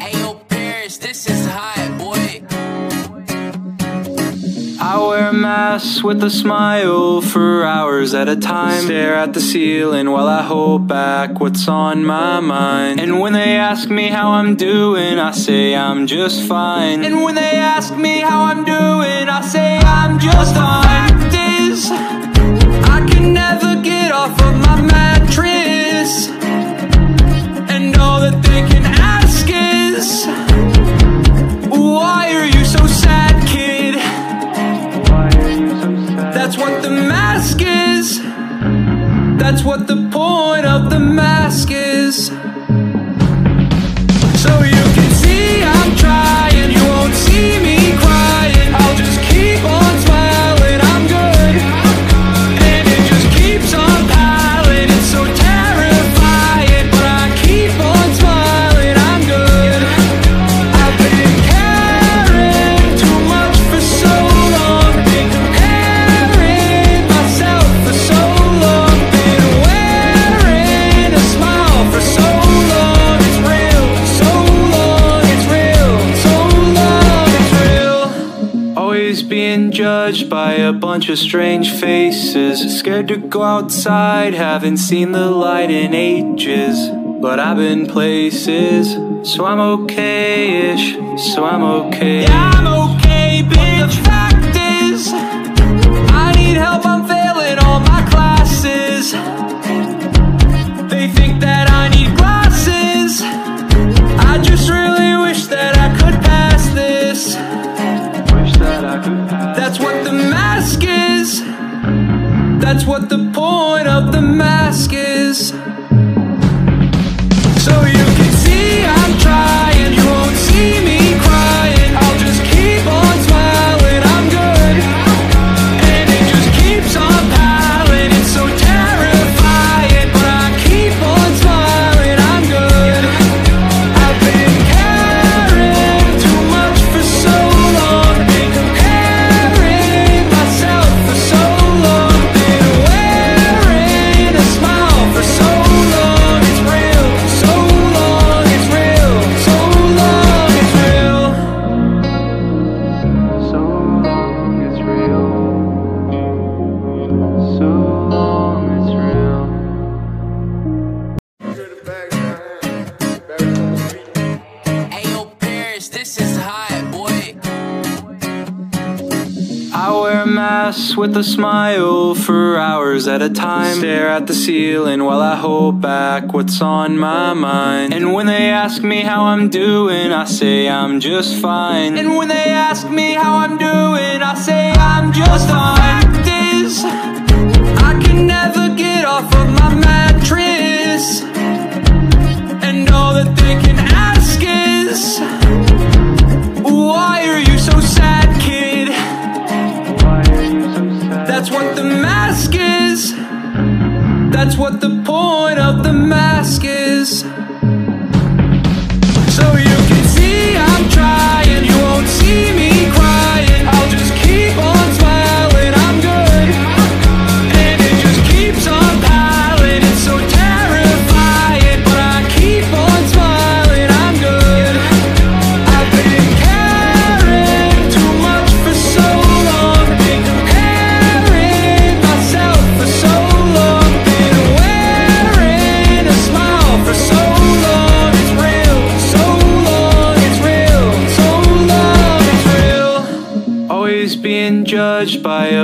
Ayo, Paris, this is hot, boy. I wear masks with a smile for hours at a time. Stare at the ceiling while I hold back what's on my mind. And when they ask me how I'm doing, I say I'm just fine. And when they ask me how I'm doing, I say I'm just fine. I can never get off of my mattress. Why are you so sad, kid? That's what the mask is. That's what the point of the mask is. So you a bunch of strange faces. Scared to go outside, haven't seen the light in ages. But I've been places, so I'm okay-ish, so I'm okay. Yeah, I'm okay, That's what the point of the mask is. A smile for hours at a time. Stare at the ceiling while I hold back what's on my mind. And when they ask me how I'm doing, I say I'm just fine. And when they ask me how I'm doing, I say I'm just fine. Fact is, I can never get off of my mattress. The mask is. That's what the point of the mask is.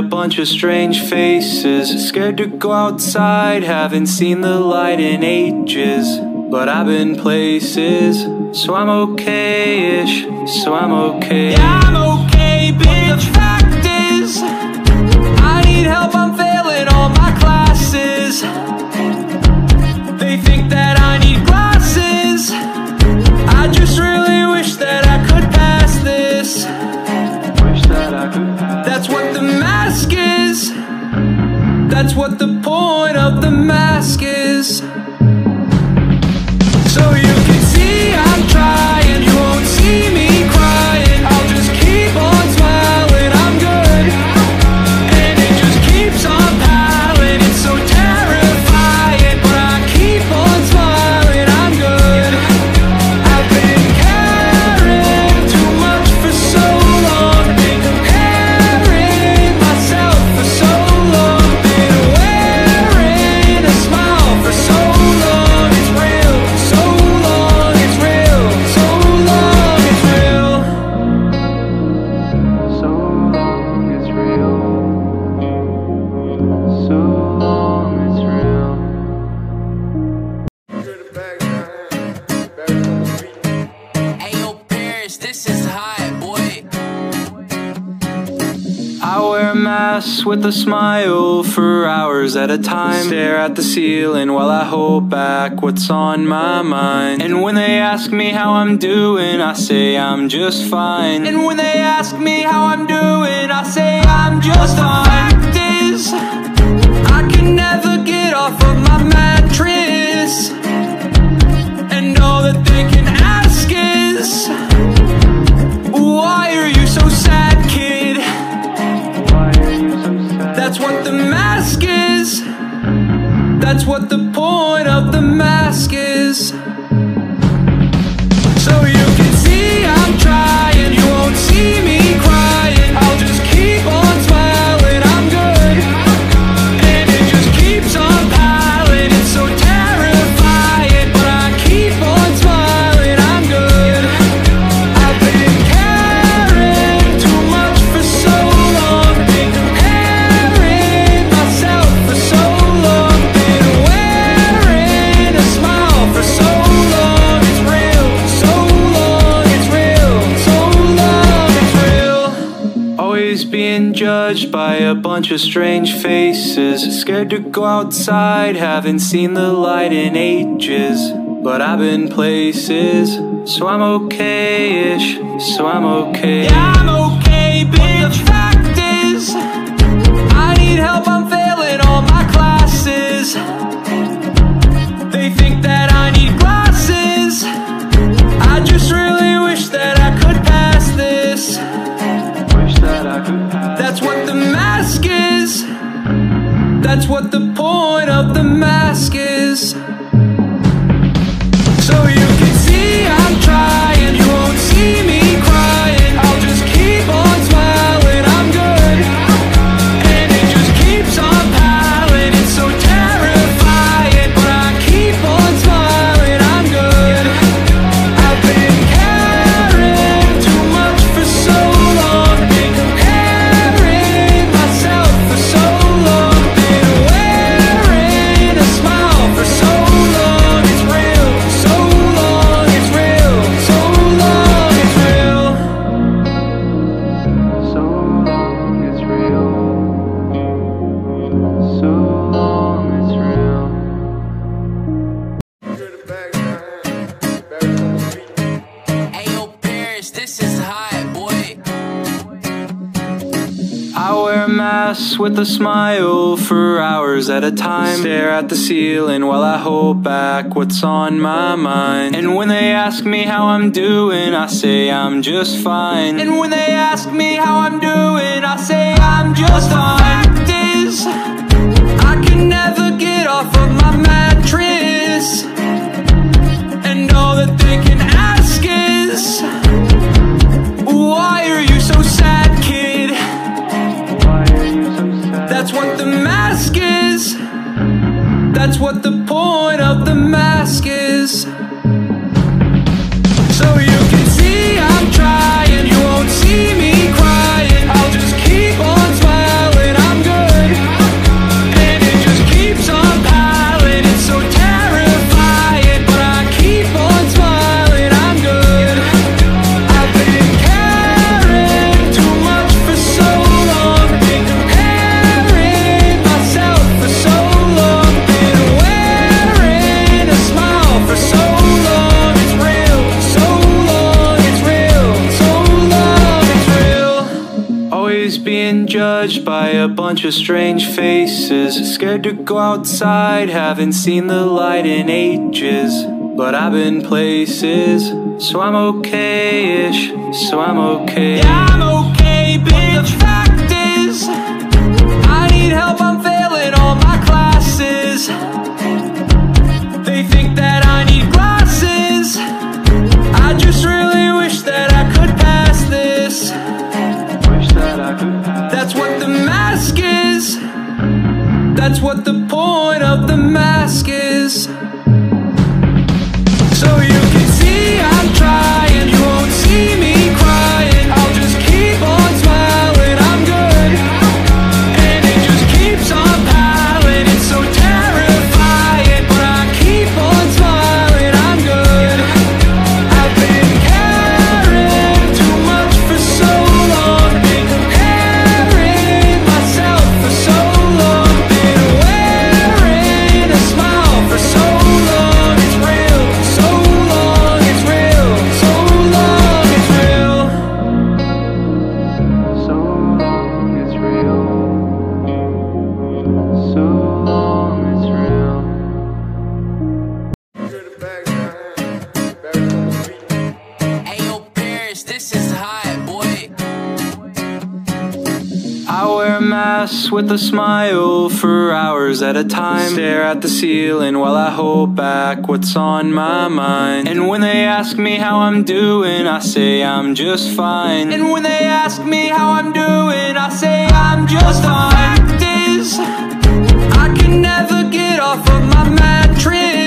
Bunch of strange faces. Scared to go outside, haven't seen the light in ages. But I've been places, so I'm okay-ish, so I'm okay. Yeah, I'm okay, bitch. Is. That's what the point of the mask is. Hours at a time. Stare at the ceiling while I hold back what's on my mind. And when they ask me how I'm doing, I say I'm just fine. And when they ask me how I'm doing, I say I'm just fine. Fact is, I can never get off of my mattress. And all that they can ask is, why are you so sad, kid? That's what the mask is. That's what the point of the mask is. Bunch of strange faces. Scared to go outside, haven't seen the light in ages. But I've been places, so I'm okay ish, so I'm okay. Yeah, I'm okay, bitch. The fact is, I need help, I'm That's what the point of the mask is. At a time. Stare at the ceiling while I hold back what's on my mind. And when they ask me how I'm doing, I say I'm just fine. And when they ask me how I'm doing, I say I'm just fine. Fact is, I can never get off of my mattress. And all that they can ask is, why are you so sad, kid? That's what the mask is. That's what the point being judged by a bunch of strange faces. Scared to go outside, haven't seen the light in ages. But I've been places, so I'm okay ish, so I'm okay. Yeah, I'm okay, bitch. The fact is, I need help, I'm failing all my classes. That's what the point of the mask is. So you smile for hours at a time. Stare at the ceiling while I hold back what's on my mind. And when they ask me how I'm doing, I say I'm just fine. And when they ask me how I'm doing, I say I'm just fine. The fact is, I can never get off of my mattress.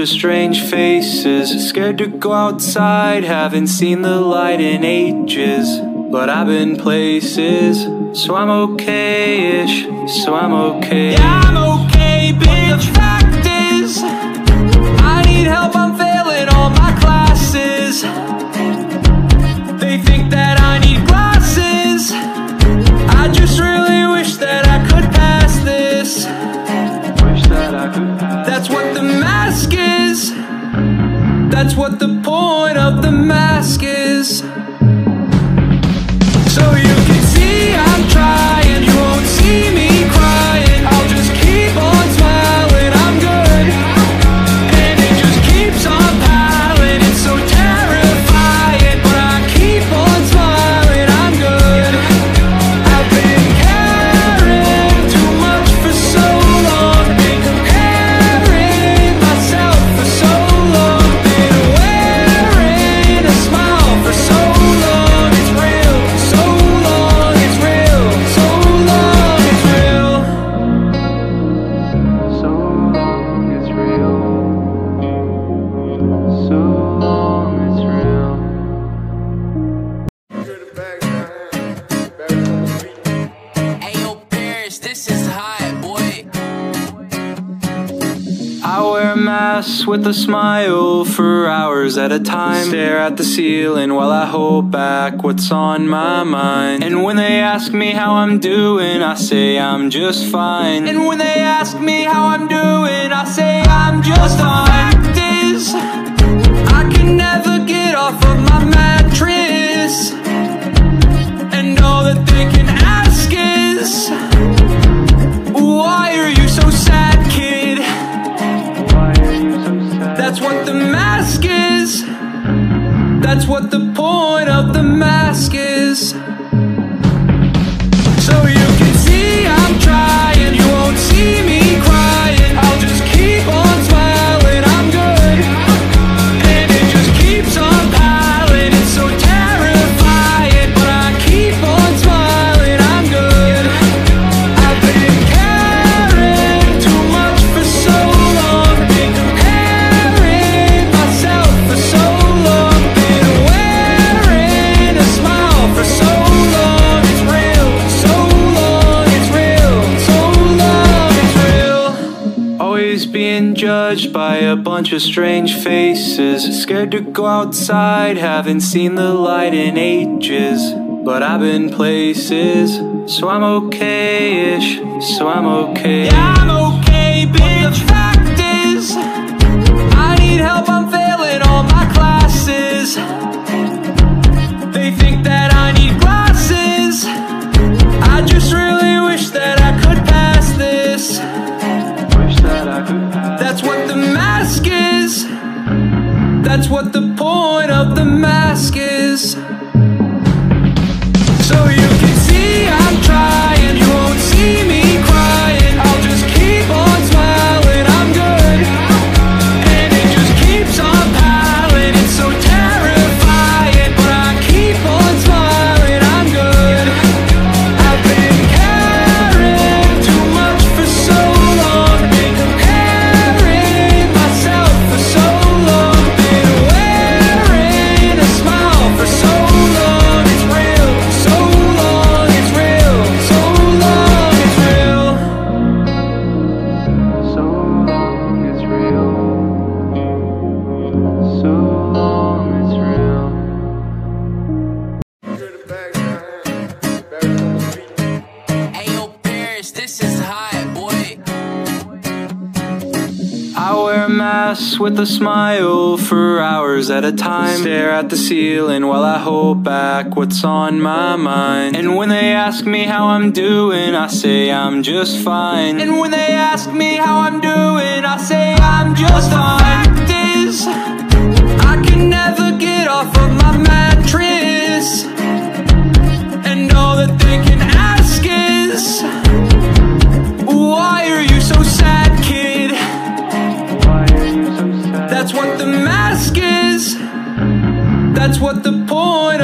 Of strange faces. Scared to go outside, haven't seen the light in ages. But I've been places, so I'm okay-ish, so I'm okay. Yeah, That's what the with a smile for hours at a time. Stare at the ceiling while I hold back what's on my mind. And when they ask me how I'm doing, I say I'm just fine. And when they ask me how I'm doing, I say I'm just fine. Fact is, I can never get off of my what the mask is. That's what the point of the mask is. A bunch of strange faces. Scared to go outside, haven't seen the light in ages. But I've been places, so I'm okay-ish, so I'm okay. Yeah, I'm okay, bitch. That's what the point of the mask is. At a time. Stare at the ceiling while I hold back what's on my mind. And when they ask me how I'm doing, I say I'm just fine. And when they ask me how I'm doing, I say I'm just fine. Fact is, I can never get off of That's what the point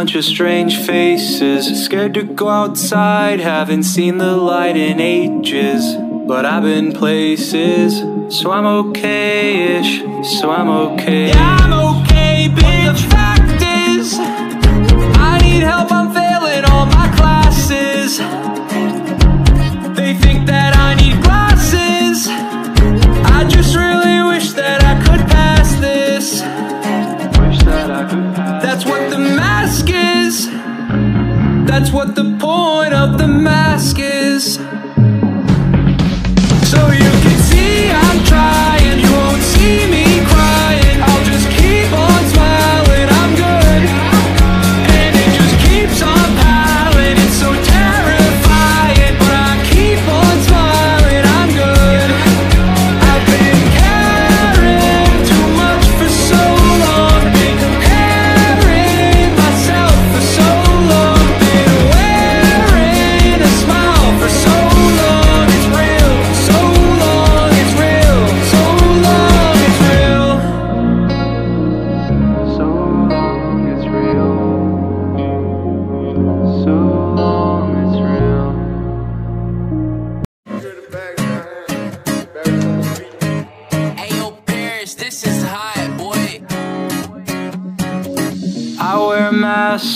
bunch of strange faces. Scared to go outside, haven't seen the light in ages. But I've been places, so I'm okay-ish, so I'm okay. Yeah, I'm okay, bitch. But the fact is, I need help, I'm failing all my classes. They think that I need glasses. I just really mask is. That's what the point of the mask is.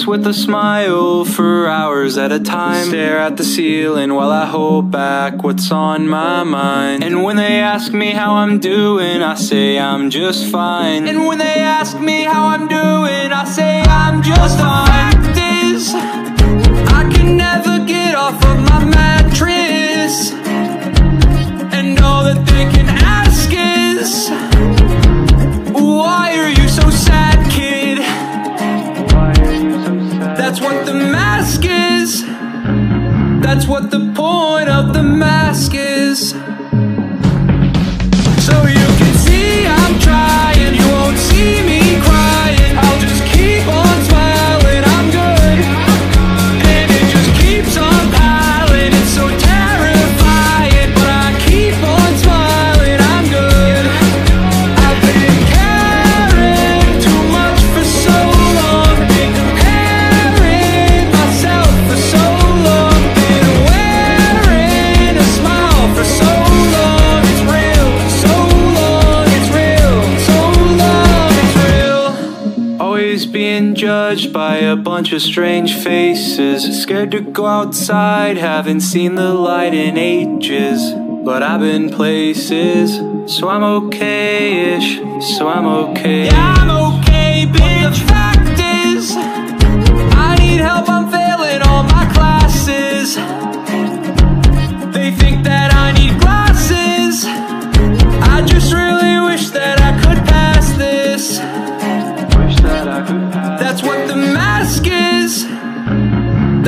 With a smile for hours at a time. Stare at the ceiling while I hold back what's on my mind. And when they ask me how I'm doing, I say I'm just fine. And when they ask me how I'm doing, I say I'm just fine. Never get off of my mattress. And all that they can ask is, why are you so sad, kid? That's what the mask is. That's what the point of the mask is. A bunch of strange faces. Scared to go outside, haven't seen the light in ages. But I've been places, so I'm okay-ish, so I'm okay. Yeah, I'm okay, bitch.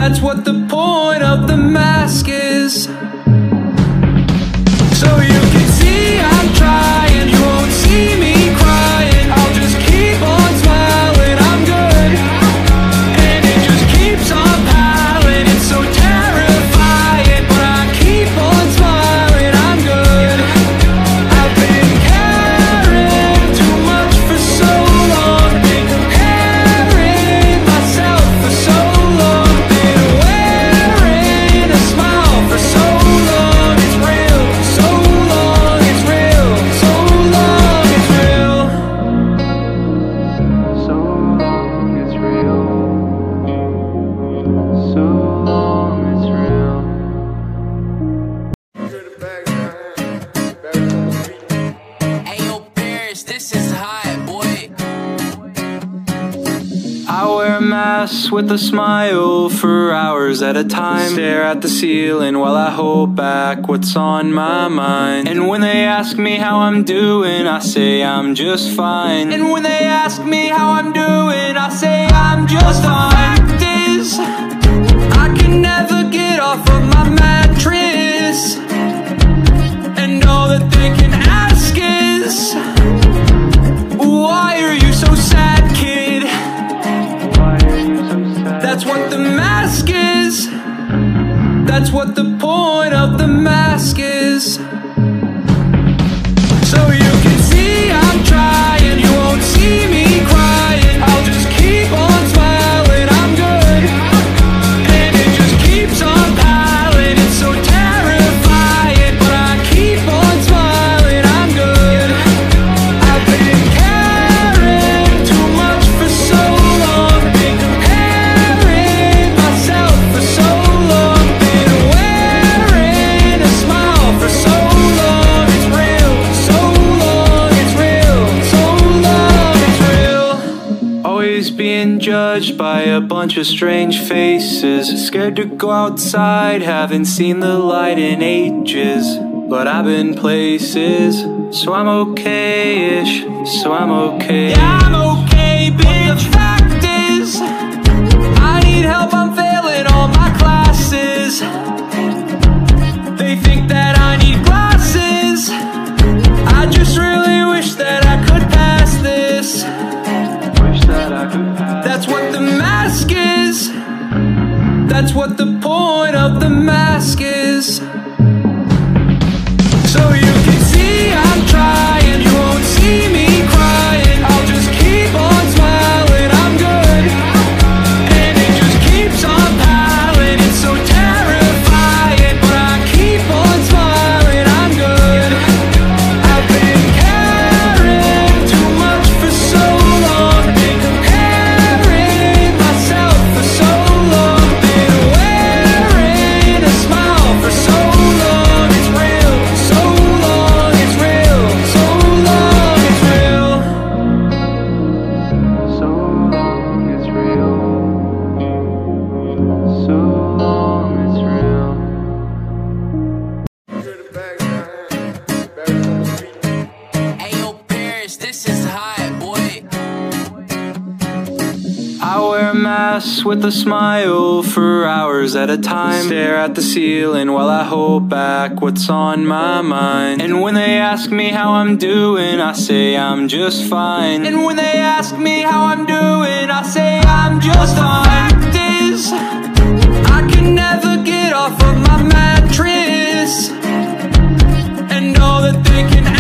That's what the point of the mask is. With a smile for hours at a time. Stare at the ceiling while I hold back what's on my mind. And when they ask me how I'm doing, I say I'm just fine. And when they ask me how I'm doing, I say I'm just fine. Fact is, I can never get off of my mattress. That's what the point of the mask is. Bunch of strange faces. Scared to go outside, haven't seen the light in ages. But I've been places, so I'm okay-ish. So I'm okay. Yeah, I'm That's what the point of the mask is. A smile for hours at a time. Stare at the ceiling while I hold back what's on my mind. And when they ask me how I'm doing, I say I'm just fine. And when they ask me how I'm doing, I say I'm just fine. Fact is, I can never get off of my mattress. And all that they can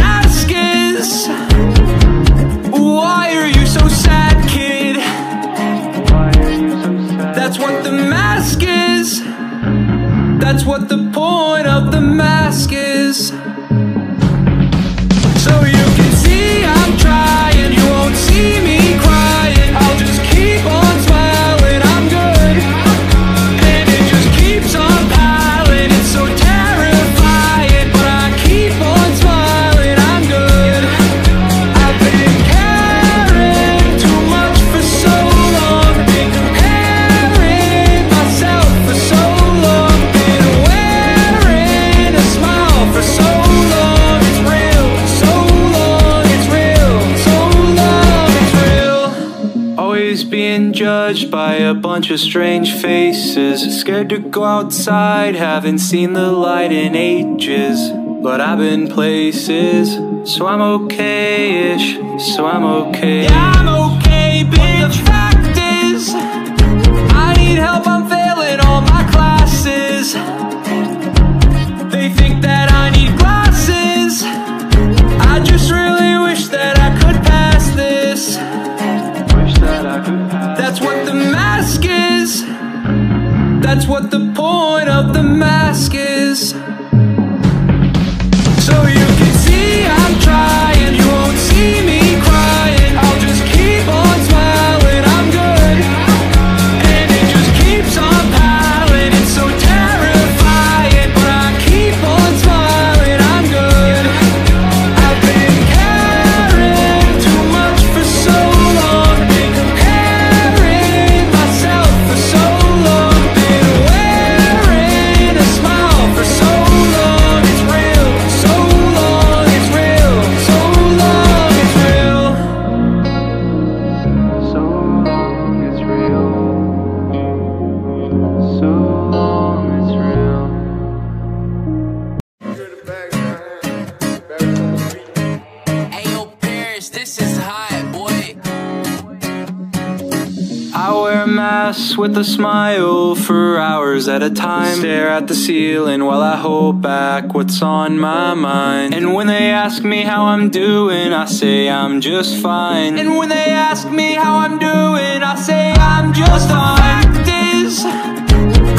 That's what the point of the mask is. So you can see I'm trying, judged by a bunch of strange faces. Scared to go outside, haven't seen the light in ages. But I've been places, so I'm okay-ish. So I'm okay. Yeah, I'm okay, bitch. The fact is, I need help. I'm failing all my classes. They think that I need glasses. I just really That's what the point of the mask is. With a smile for hours at a time. Stare at the ceiling while I hold back what's on my mind. And when they ask me how I'm doing, I say I'm just fine. And when they ask me how I'm doing, I say I'm just fine.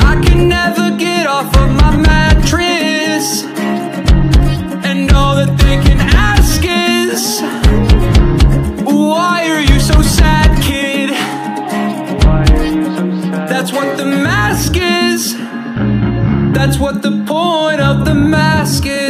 I can never get off of That's what the point of the mask is.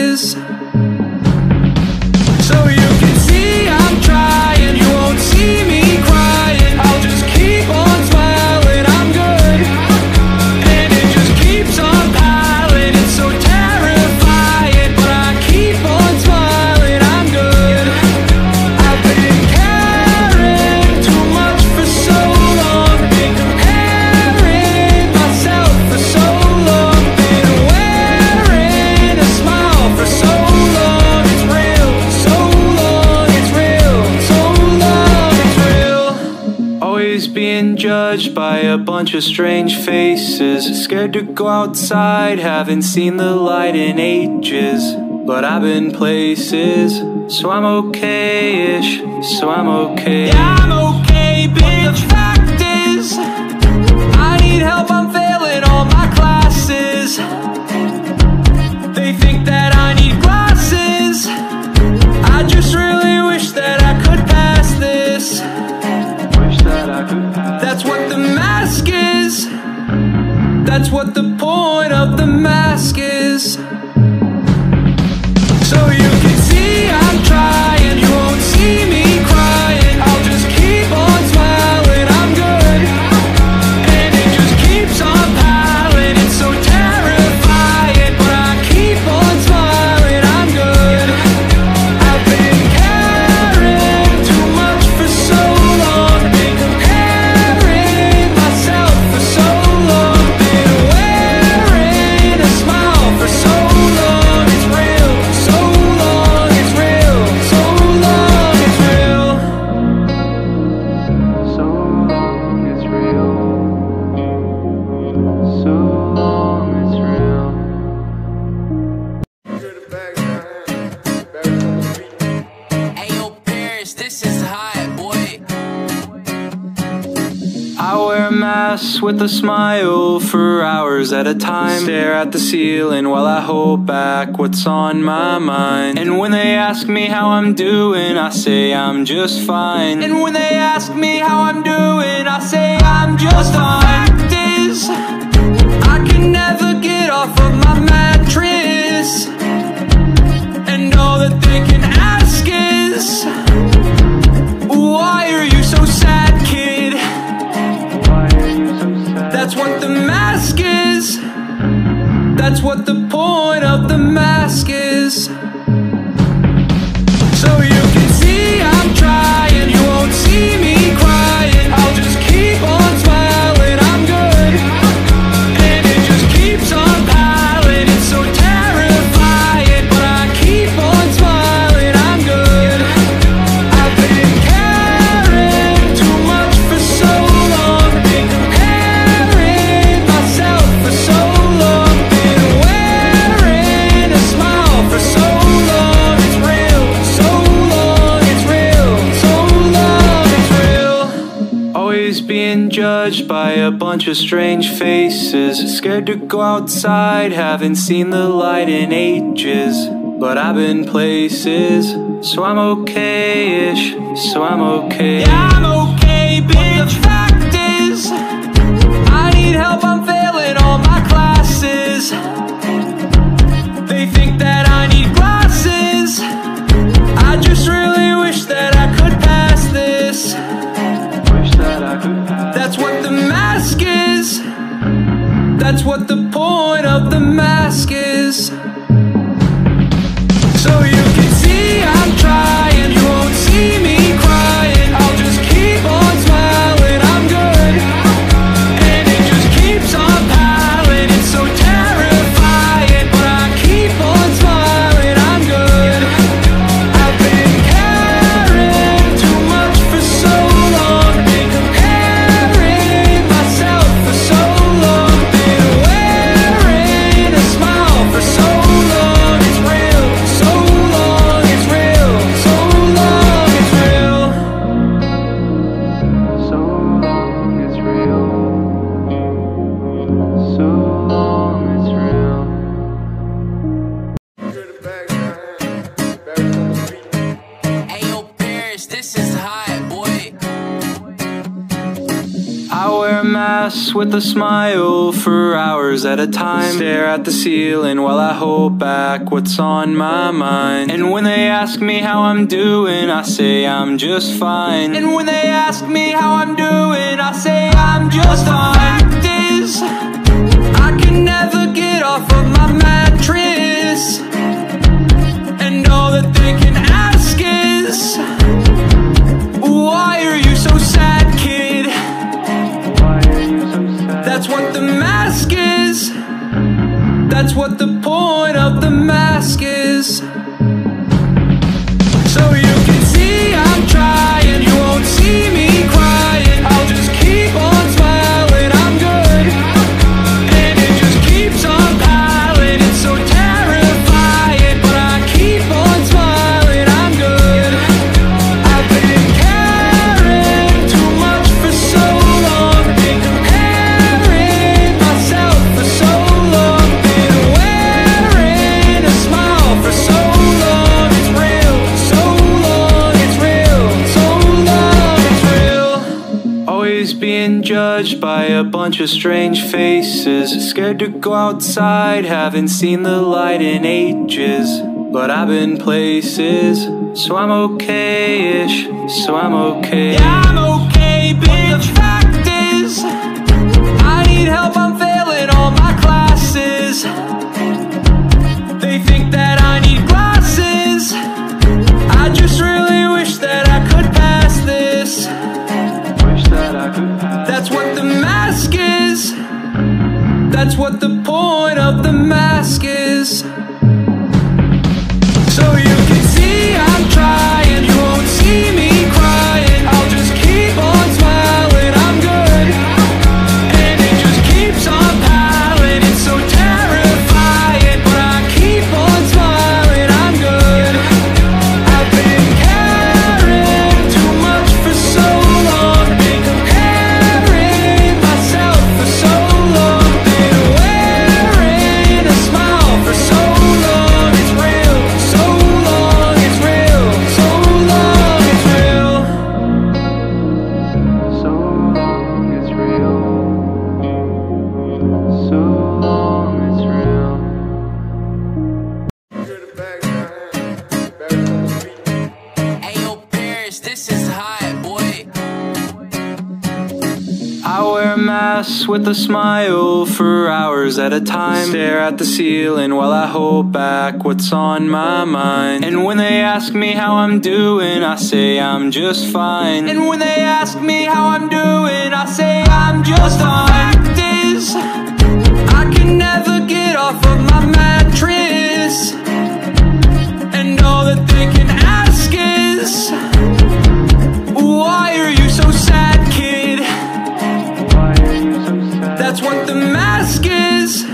Judged by a bunch of strange faces. Scared to go outside, haven't seen the light in ages. But I've been places, so I'm okay-ish, so I'm okay. Yeah, I'm okay, bitch. The fact is, I need help, I'm failing all my classes. They think that I need glasses. I just really That's what the point of the mask is. At a time. Stare at the ceiling while I hold back what's on my mind. And when they ask me how I'm doing, I say I'm just fine. And when they ask me how I'm doing, I say I'm just fine. What bunch of strange faces. Scared to go outside, haven't seen the light in ages. But I've been places, so I'm okay-ish, so I'm okay. Yeah, I'm okay, bitch. The fact is, I need help, I'm That's what the point of the mask is. With a smile for hours at a time. Stare at the ceiling while I hold back what's on my mind. And when they ask me how I'm doing, I say I'm just fine. And when they ask me how I'm doing, I say I'm just fine. Fact is, I can never get off of That's what the point of the mask is. So you can see I'm trying, a bunch of strange faces. Scared to go outside, haven't seen the light in ages. But I've been places, so I'm okay ish, so I'm okay. Yeah, I'm okay, bitch. The fact is, I need help, I'm That's what the point of the mask is. A smile for hours at a time. Stare at the ceiling while I hold back what's on my mind. And when they ask me how I'm doing, I say I'm just fine. And when they ask me how I'm doing, I say I'm just fine. The fact is, I can never get off of my mattress. What the mask is.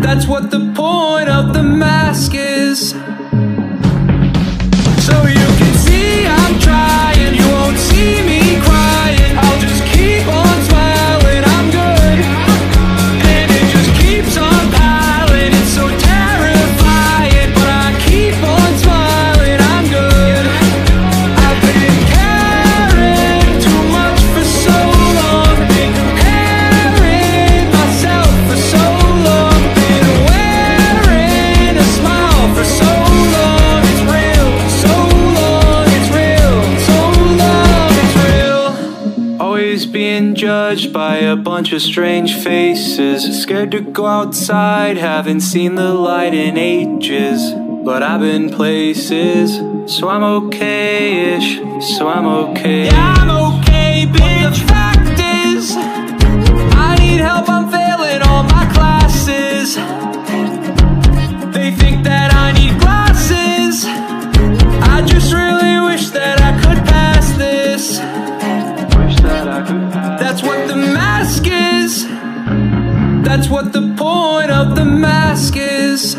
That's what the point of the mask is. A bunch of strange faces. Scared to go outside, haven't seen the light in ages. But I've been places, so I'm okay ish, so I'm okay. Yeah, I'm okay, bitch. The fact is, I need help, I'm is. That's what the point of the mask is.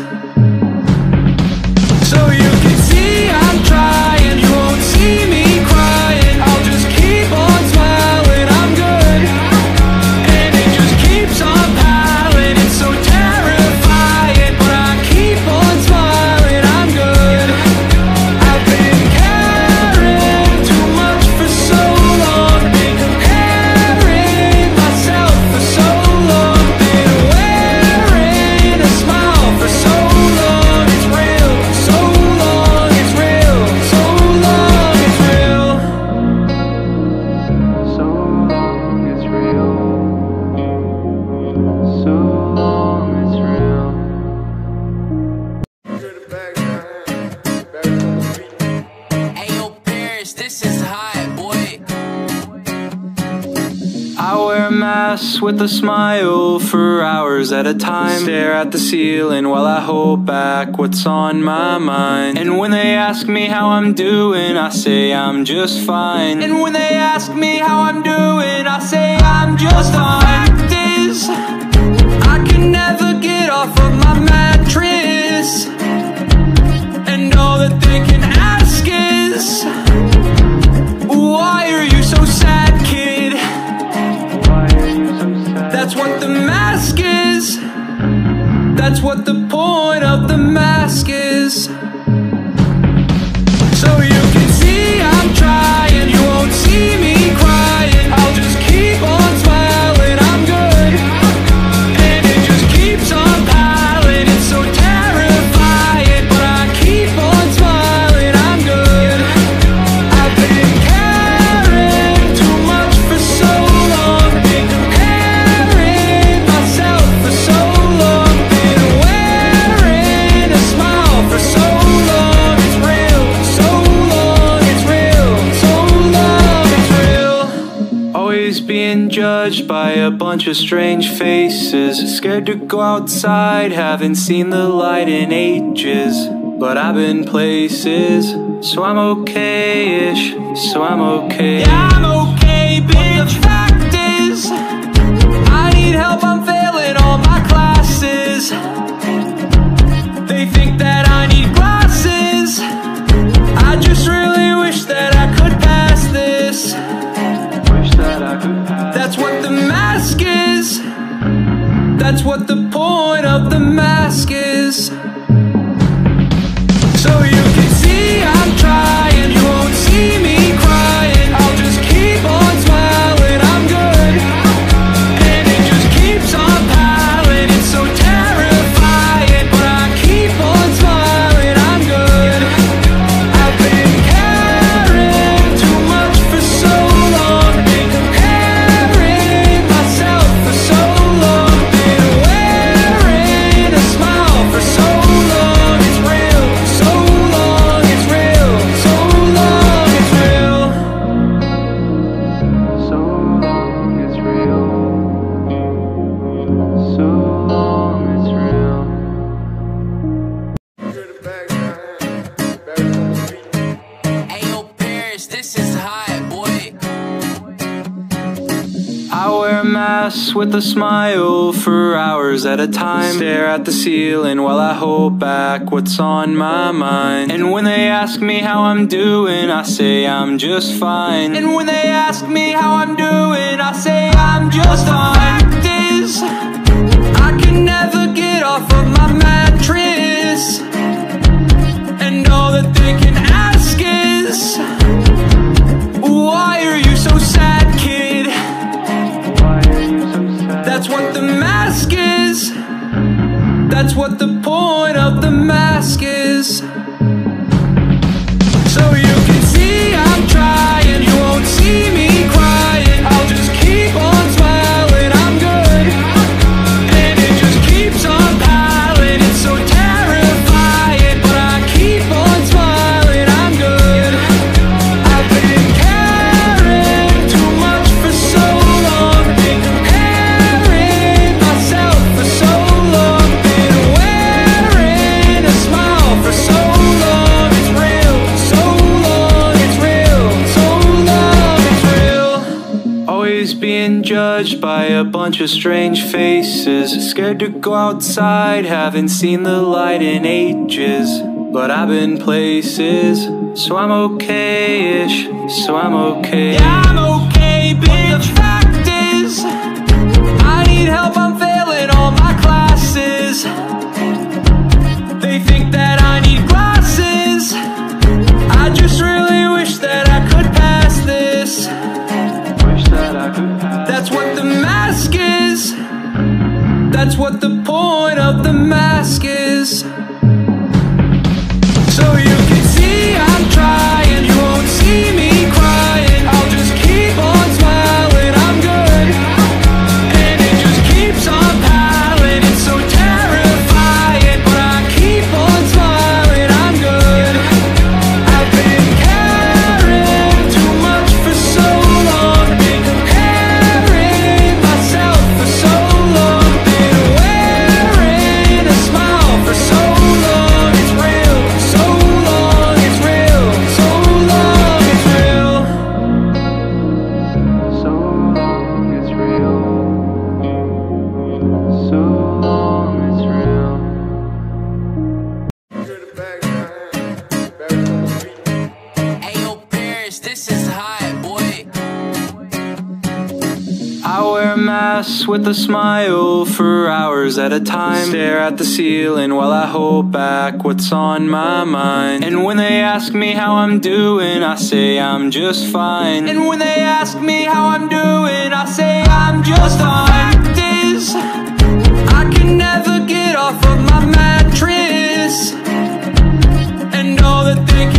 With a smile for hours at a time. Stare at the ceiling while I hold back what's on my mind. And when they ask me how I'm doing, I say I'm just fine. And when they ask me how I'm doing, I say I'm just fine. Fact is, I can never get off of my mattress. And all that they can what the mask is. That's what the point of the mask is. So you can see I'm trying, a bunch of strange faces. Scared to go outside, haven't seen the light in ages. But I've been places, so I'm okay-ish, so I'm okay. Yeah, I'm okay, bitch. That's what the point of the mask is. Hours at a time. Stare at the ceiling while I hold back what's on my mind. And when they ask me how I'm doing, I say I'm just fine. And when they ask me how I'm doing, I say I'm just fine. Fact is, I can never That's what the bunch of strange faces. Scared to go outside, haven't seen the light in ages. But I've been places, so I'm okay-ish, so I'm okay. Yeah, I'm okay, bitch. That's what the this. I wear masks with a smile for hours at a time. Stare at the ceiling while I hold back what's on my mind. And when they ask me how I'm doing, I say I'm just fine. And when they ask me how I'm doing, I say I'm just fine. Fact is, I can never get off of my mattress. And all that they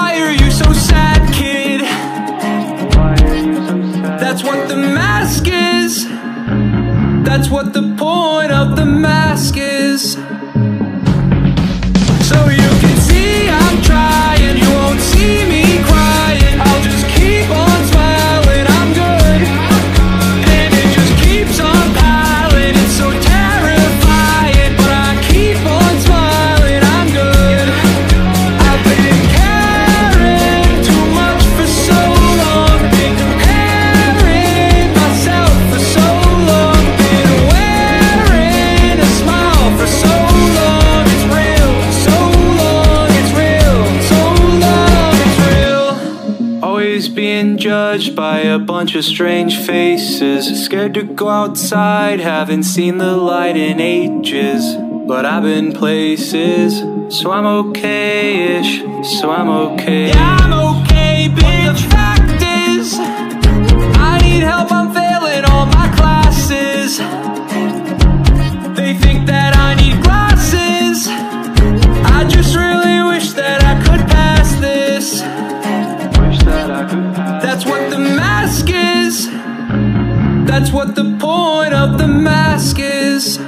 Why are you so sad, kid? That's what the mask is. That's what the point of the mask is. Bunch of strange faces. Scared to go outside, haven't seen the light in ages. But I've been places, so I'm okay-ish, so I'm okay. Yeah, I'm okay, bitch. The fact is, I need help, I'm That's what the point of the mask is.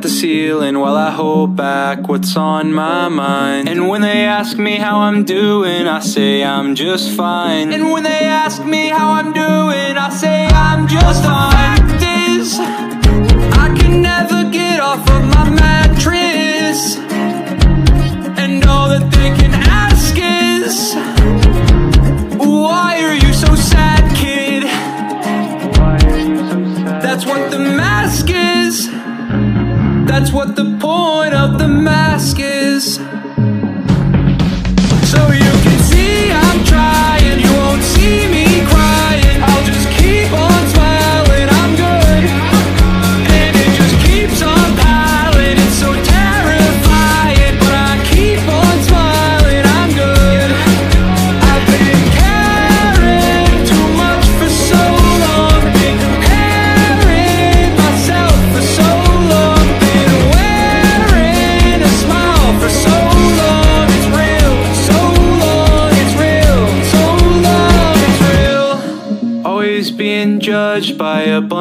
At the ceiling while I hold back what's on my mind. And when they ask me how I'm doing, I say I'm just fine. And when they ask me how I'm doing, I say I'm just fine. The Fact is, I can never get off of my mattress. What the point of the mask is.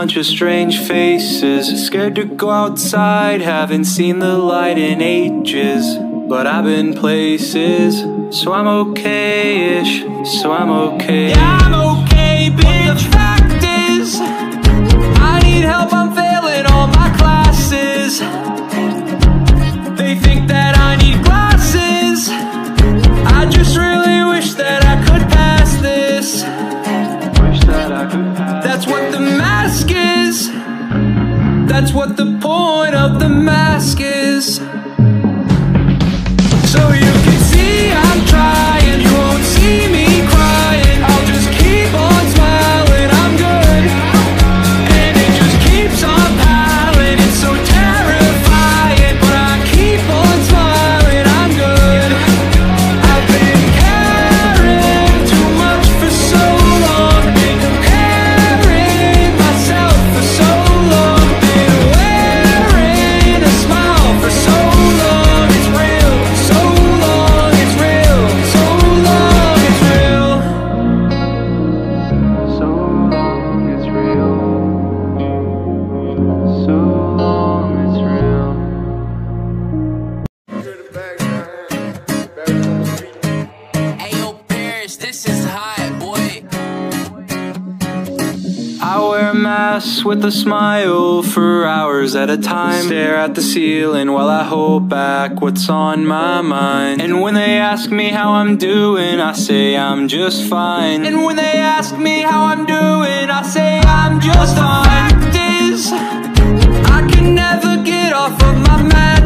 Bunch of strange faces. Scared to go outside, haven't seen the light in ages. But I've been places, so I'm okay-ish, so I'm okay. Yeah, I'm okay, bitch. The fact is, I need help. I'm is. That's what the point of the mask is. With a smile for hours at a time. Stare at the ceiling while I hold back what's on my mind. And when they ask me how I'm doing, I say I'm just fine. And when they ask me how I'm doing, I say I'm just fine. Fact is, I can never get off of my mattress.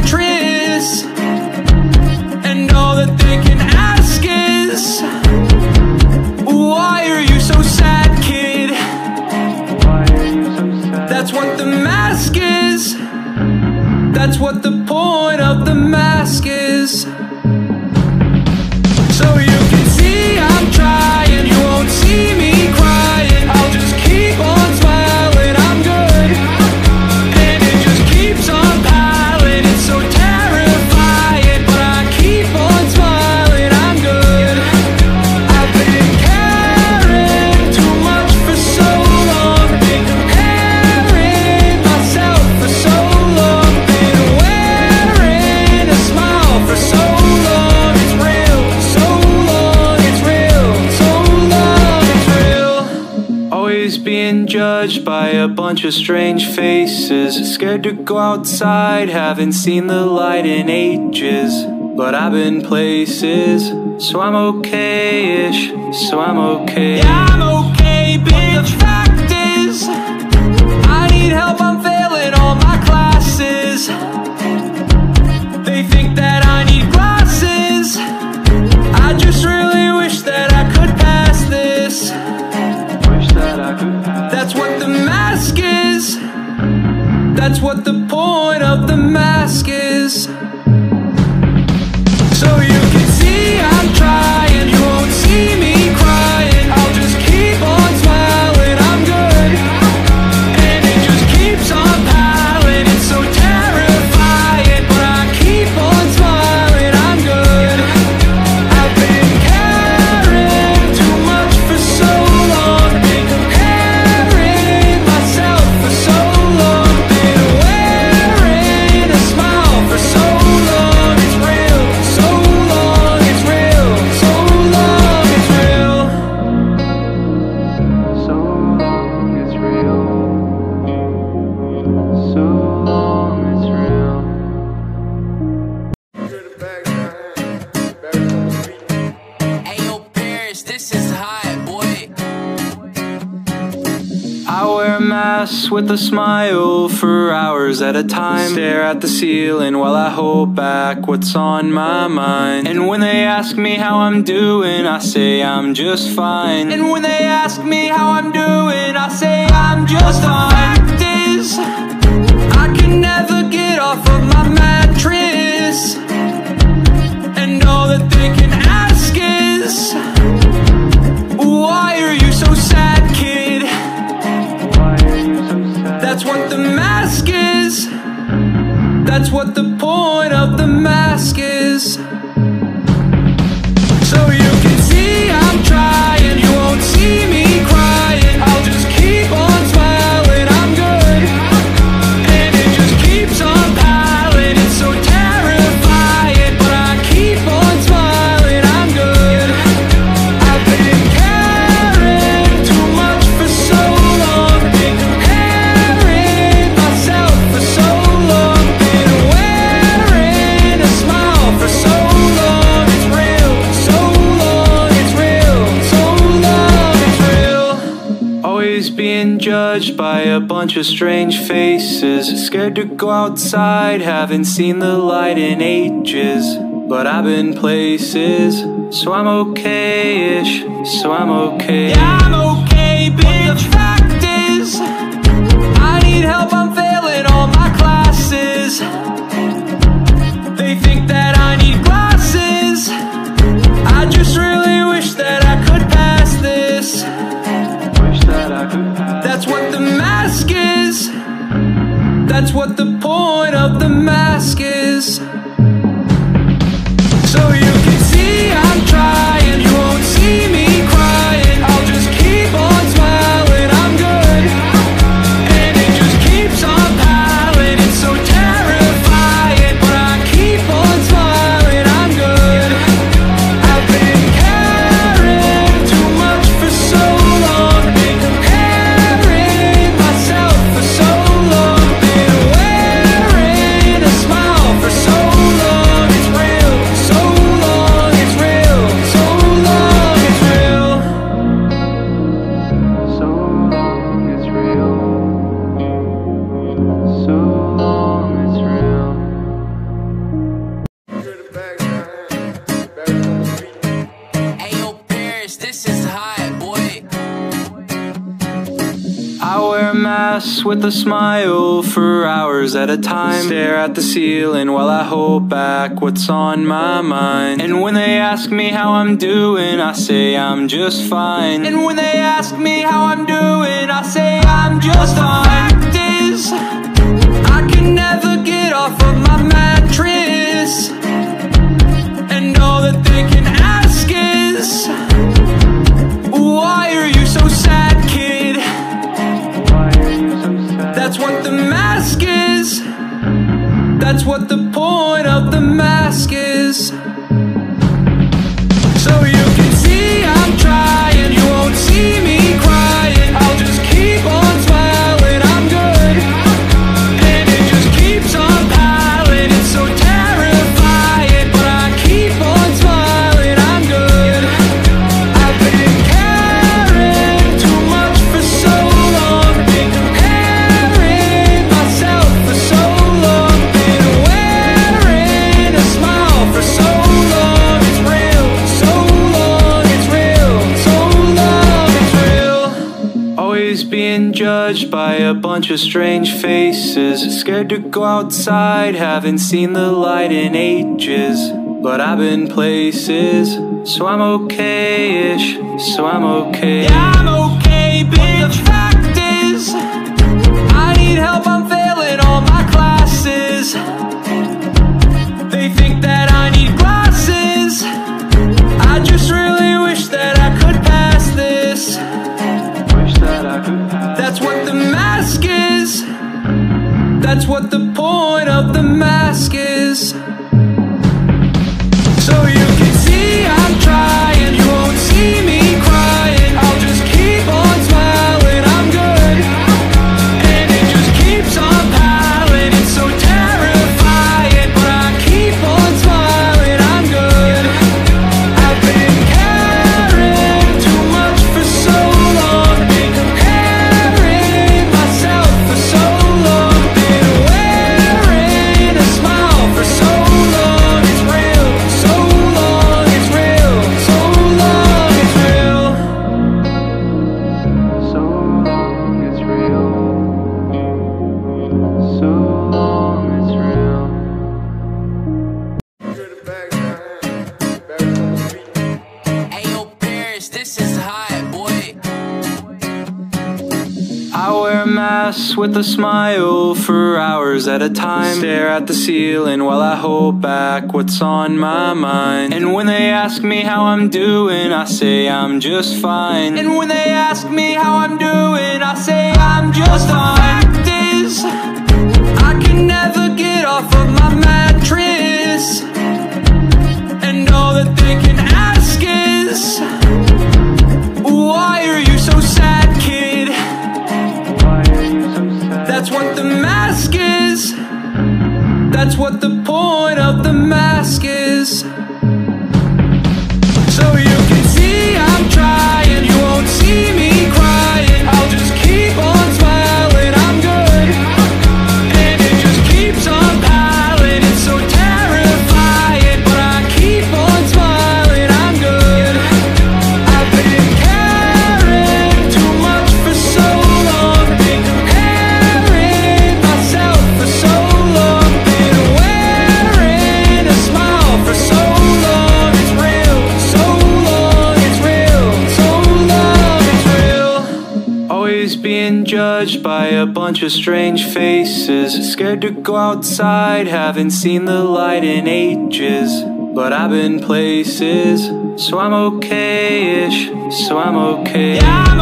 That's what the bunch of strange faces. Scared to go outside, haven't seen the light in ages. But I've been places, so I'm okay-ish, so I'm okay. Yeah, I'm okay, bitch. The fact is, I need help. I'm failing all my classes. They think that I need glasses. I just is. That's what the point of the mask is. At a time. Stare at the ceiling while I hold back what's on my mind. And when they ask me how I'm doing, I say I'm just fine. And when they ask me how I'm doing, I say I'm just fine. Fact is, I can never get off of my That's what the point of the mask is. Bunch of strange faces. Scared to go outside, haven't seen the light in ages. But I've been places, so I'm okay ish, so I'm okay. Yeah, I'm okay, bitch. The fact is, I need help, I'm That's what the point of the mask is. With a smile for hours at a time. Stare at the ceiling while I hold back what's on my mind. And when they ask me how I'm doing, I say I'm just fine. And when they ask me how I'm doing, I say I'm just fine. Fact is, I can never get off of my mattress. And all that they can ask is, That's what the point of the mask is. A bunch of strange faces. Scared to go outside, haven't seen the light in ages. But I've been places, so I'm okay ish, so I'm okay. Yeah, I'm okay, bitch. The at a time. Stare at the ceiling while I hold back what's on my mind. And when they ask me how I'm doing, I say I'm just fine. And when they ask me how I'm doing, I say I'm just fine. Fact is, I can never get off of my mattress. And all that they can ask is, Why are you so sad, kid? Why are you so sad? That's what the mask is. That's what the strange faces. Scared to go outside, haven't seen the light in ages. But I've been places, so I'm okay-ish, so I'm okay. Yeah!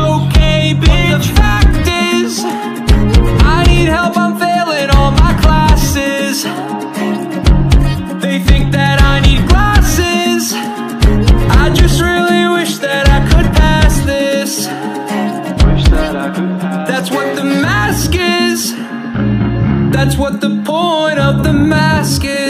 That's what the point of the mask is.